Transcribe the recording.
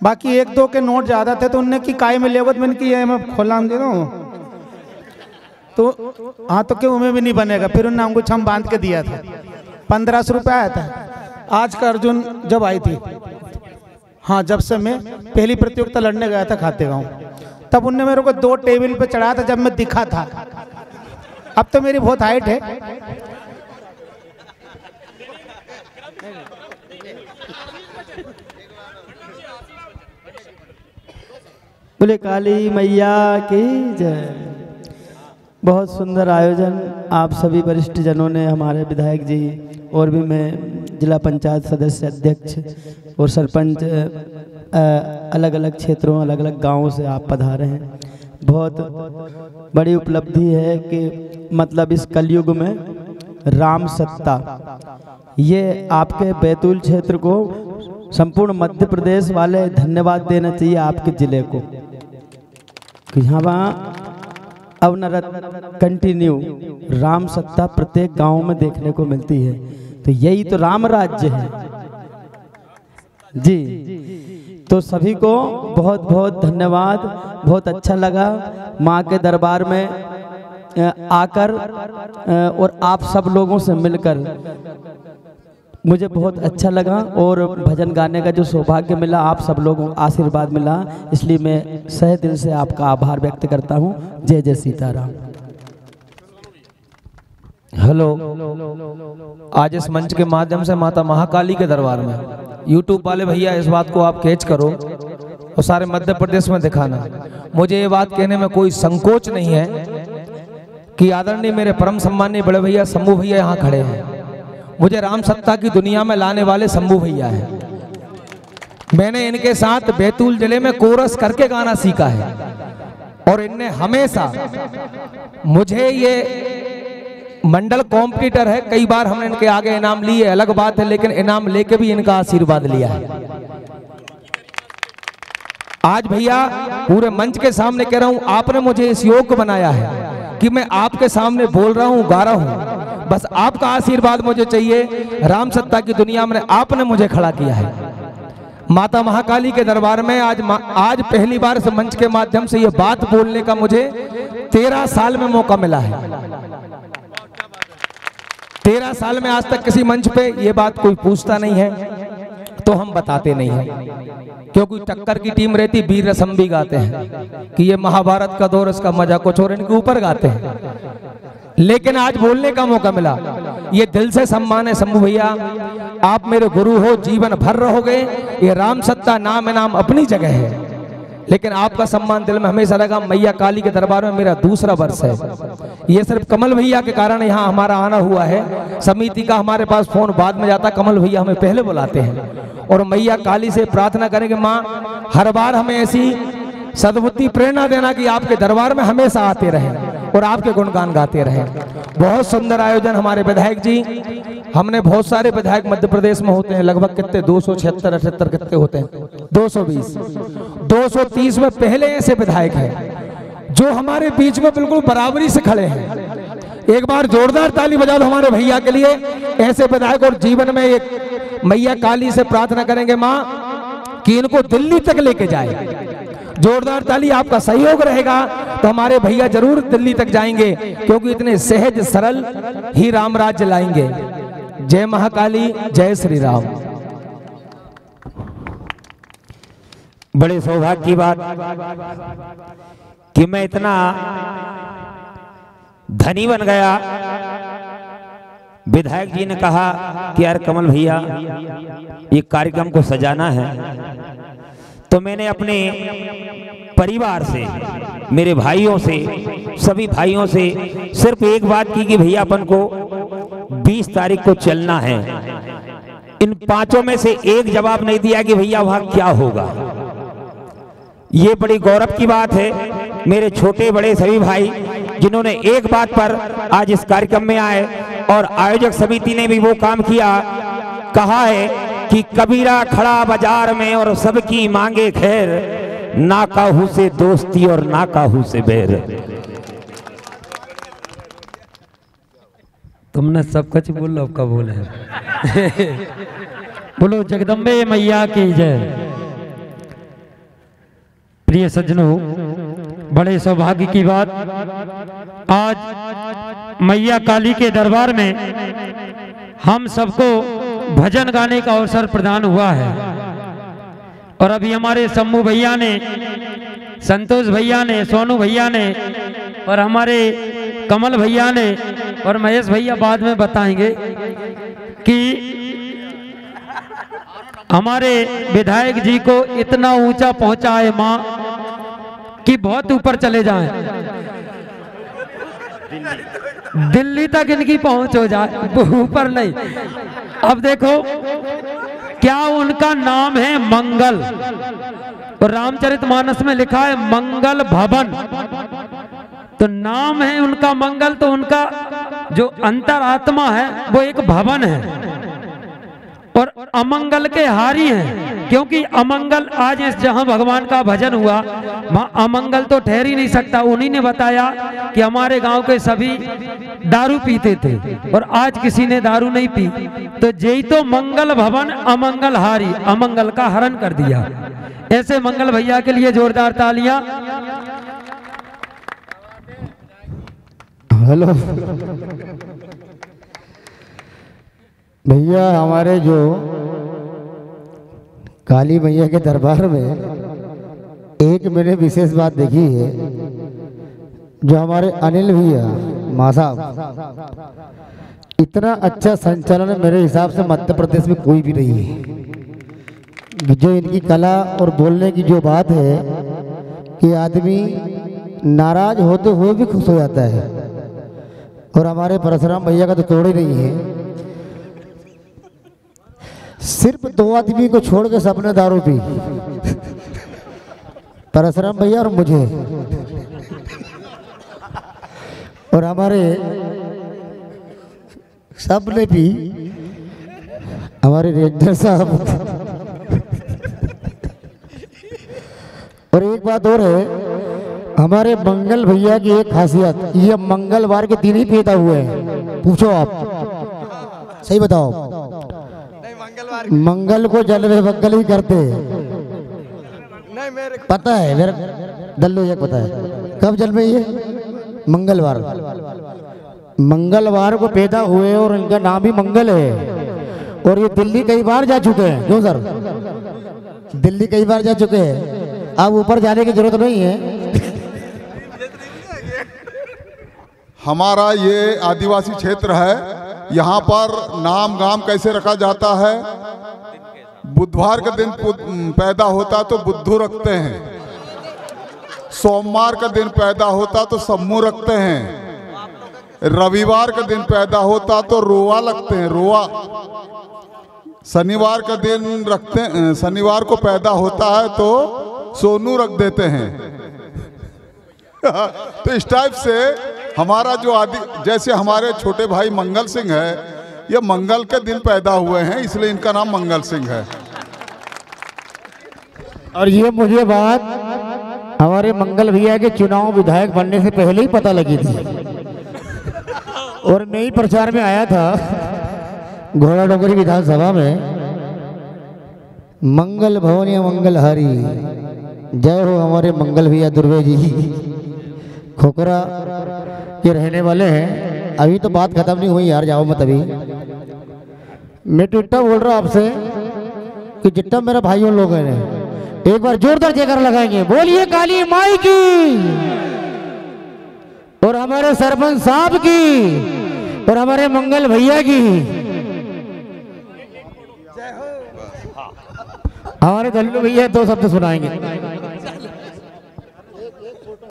बाकी एक दो के नोट ज़्यादा थे तो उनने की काय में लेवत मैंने की मैं खोला दे रहा हूँ। तो हाँ तो क्यों? हमें भी नहीं बनेगा। फिर उनने हमको छम बाँध के दिया था। पंद्रह सौ रुपया आया था। आज का अर्जुन जब आई थी हाँ जब से मैं पहली प्रतियोगिता लड़ने गया था खाते गाँव, तब उनने मेरे को दो टेबल पे चढ़ाया था जब मैं दिखा था। अब तो मेरी बहुत हाइट है। बोले, काली मैया की जय। बहुत सुंदर आयोजन आप सभी वरिष्ठ जनों ने, हमारे विधायक जी और भी मैं, जिला पंचायत सदस्य अध्यक्ष और सरपंच अलग अलग क्षेत्रों अलग अलग गाँवों से आप पधारे हैं। बहुत बड़ी उपलब्धि है कि मतलब इस कलयुग में राम सत्ता, ये आपके बैतूल क्षेत्र को, संपूर्ण मध्य प्रदेश वाले धन्यवाद देना चाहिए आपके ज़िले को। कि यहाँ वहाँ अवनरत कंटिन्यू राम सत्ता प्रत्येक गाँव में देखने को मिलती है। तो यही तो राम राज्य है। जी तो सभी को बहुत बहुत धन्यवाद। बहुत अच्छा लगा माँ के दरबार में आकर और आप सब लोगों से मिलकर। मुझे बहुत अच्छा लगा और भजन गाने का जो सौभाग्य मिला, आप सब लोगों आशीर्वाद मिला। इसलिए मैं सह दिल से आपका आभार व्यक्त करता हूँ। जय जय सीताराम। हेलो। आज इस मंच के माध्यम से माता महाकाली के दरबार में। यूट्यूब वाले भैया, इस बात को आप कैच करो और सारे मध्य प्रदेश में दिखाना। मुझे ये बात कहने में कोई संकोच नहीं है कि आदरणीय मेरे परम सम्मानीय बड़े भैया शंभू भैया यहाँ खड़े हैं। मुझे राम सत्ता की दुनिया में लाने वाले शंभू भैया हैं। मैंने इनके साथ बैतूल ज़िले में कोरस करके गाना सीखा है। और इनने हमेशा मुझे ये मंडल कॉम्पिटिटर है। कई बार हमने इनके आगे इनाम लिए, अलग बात है, लेकिन इनाम लेके भी इनका आशीर्वाद लिया है। आज भैया पूरे मंच के सामने कह रहा हूँ, आपने मुझे इस योग्य बनाया है कि मैं आपके सामने बोल रहा हूँ, गा रहा हूँ। बस आपका आशीर्वाद मुझे चाहिए। राम सत्ता की दुनिया में आपने मुझे खड़ा किया है। माता महाकाली के दरबार में आज आज पहली बार इस मंच के माध्यम से ये बात बोलने का मुझे तेरह साल में मौका मिला है। तेरह साल में आज तक किसी मंच पे ये बात कोई पूछता नहीं है तो हम बताते नहीं है। क्योंकि टक्कर की टीम रहती, वीर रसम भी गाते हैं कि ये महाभारत का दौर, इसका मज़ा कुछ और इनके ऊपर गाते हैं। लेकिन आज बोलने का मौका मिला। ये दिल से सम्मान है शंभू भैया। आप मेरे गुरु हो, जीवन भर रहोगे। ये राम सत्ता नाम नाम अपनी जगह है। लेकिन आपका सम्मान दिल में हमेशा लगा मैया काली के दरबार में मेरा दूसरा वर्ष है। ये सिर्फ़ कमल भैया के कारण यहाँ हमारा आना हुआ है। समिति का हमारे पास फ़ोन बाद में जाता। कमल भैया हमें पहले बुलाते हैं। और मैया काली से प्रार्थना करेंगे, माँ, हर बार हमें ऐसी सदबुद्धि प्रेरणा देना कि आपके दरबार में हमेशा आते रहे। और आपके गुणगान गाते रहे। बहुत सुंदर आयोजन हमारे विधायक जी। हमने बहुत सारे विधायक मध्य प्रदेश में होते हैं, लगभग कितने? दो सौ छिहत्तर, अठहत्तर कितने होते हैं? 220 230 में पहले ऐसे विधायक हैं, जो हमारे बीच में बिल्कुल बराबरी से खड़े हैं। एक बार जोरदार ताली बजा दो हमारे भैया के लिए। ऐसे विधायक और जीवन में एक मैया काली से प्रार्थना करेंगे, माँ, कि इनको दिल्ली तक लेके जाए। जोरदार ताली आपका सहयोग रहेगा तो हमारे भैया ज़रूर दिल्ली तक जाएँगे, क्योंकि इतने सहज, सरल ही राम राज्य लाएँगे। जय महाकाली, जय श्री राम। बड़े सौभाग्य की बात कि मैं इतना धनी बन गया। विधायक जी ने कहा कि यार कमल भैया, ये कार्यक्रम को सजाना है। तो मैंने अपने परिवार से, मेरे भाइयों से, सभी भाइयों से सिर्फ़ एक बात की कि भैया अपन को 20 तारीख को चलना है। इन पाँचों में से एक जवाब नहीं दिया कि भैया वहाँ क्या होगा। ये बड़ी गौरव की बात है, मेरे छोटे बड़े सभी भाई जिन्होंने एक बात पर आज इस कार्यक्रम में आए और आयोजक समिति ने भी वो काम किया, कहा है कि कबीरा खड़ा बाज़ार में और सबकी मांगे खैर। ना काहू से दोस्ती और ना काहू से बैर। तुमने सब कुछ बोल अब का बोले बोलो, जगदम्बे मैया की जय। प्रिय सज्जनों, बड़े सौभाग्य की बात, आज मैया काली के दरबार में हम सबको भजन गाने का अवसर प्रदान हुआ है। और अभी हमारे शम्भू भैया ने, संतोष भैया ने, सोनू भैया ने और हमारे कमल भैया ने और महेश भैया बाद में बताएँगे कि हमारे विधायक जी को इतना ऊँचा पहुँचा है माँ कि बहुत ऊपर चले जाएँ। दिल्ली तक इनकी पहुँच हो जाए, ऊपर नहीं। अब देखो क्या उनका नाम है मंगल? और रामचरितमानस में लिखा है मंगल भवन। तो नाम है उनका मंगल तो उनका जो अंतरात्मा है, वो एक भवन है। और अमंगल के हारी हैं, क्योंकि अमंगल आज इस जहाँ भगवान का भजन हुआ, वहाँ अमंगल तो ठहर ही नहीं सकता। उन्हीं ने बताया कि हमारे गाँव के सभी दारू पीते थे, और आज किसी ने दारू नहीं पी। तो जय तो मंगल भवन, अमंगल हारी, अमंगल का हरण कर दिया। ऐसे मंगल भैया के लिए जोरदार तालियाँ। हेलो। भैया, हमारे जो काली मैया के दरबार में एक मैंने विशेष बात देखी है, जो हमारे अनिल भैया, माँ साहब, इतना अच्छा संचालन मेरे हिसाब से मध्य प्रदेश में कोई भी नहीं है। जो इनकी कला और बोलने की जो बात है, कि आदमी नाराज़ होते हुए भी खुश हो जाता है। और हमारे परशुराम भैया का तो तोड़ ही नहीं है। सिर्फ़ दो आदमी को छोड़ के सबने दारू पी। परशुराम भैया और मुझे। और हमारे सबने पी। हमारे रेंजर साहब। और एक बात और है, हमारे मंगल भैया की एक खासियत, ये मंगलवार के दिन ही पैदा हुए हैं। पूछो आप। सही बताओ। मंगल को जल में मंगल ही करते। पता है मेरा दल्लू ये पता है। कब जल में ये मंगलवार। मंगलवार को पैदा हुए और इनका नाम ही मंगल है। और ये दिल्ली कई बार जा चुके हैं। क्यों सर? दिल्ली कई बार जा चुके हैं। अब ऊपर जाने की ज़रूरत नहीं है। हमारा ये आदिवासी क्षेत्र है। यहाँ पर नाम गाम कैसे रखा जाता है? बुधवार का दिन पैदा होता तो बुद्धू रखते हैं। सोमवार का दिन पैदा होता तो सम्मू रखते हैं। रविवार का दिन पैदा होता तो रोआ लगते हैं रोआ शनिवार का दिन रखते शनिवार को पैदा होता है तो सोनू रख देते हैं। तो इस टाइप से हमारा जो आदि, जैसे हमारे छोटे भाई मंगल सिंह है, ये मंगल के दिन पैदा हुए हैं, इसलिए इनका नाम मंगल सिंह है। और ये मुझे बात हमारे मंगल भैया के चुनाव विधायक बनने से पहले ही पता लगी थी। और मैं ही प्रचार में आया था घोड़ा डोंगरी विधानसभा में, मंगल भवन या मंगल हरी, जय हो हमारे मंगल भैया दुर्वे जी। खोखरा के रहने वाले हैं। अभी तो बात खत्म नहीं हुई यार, जाओ मत अभी। मैं इतना बोल रहा हूँ आपसे कि जितना मेरा भाइयों लोग हैं। एक बार जोरदार जयकार लगाएँगे। बोलिए काली माई की। और हमारे सरपंच साहब की और हमारे मंगल भैया की। हमारे दल्लू भैया दो शब्द सुनाएँगे।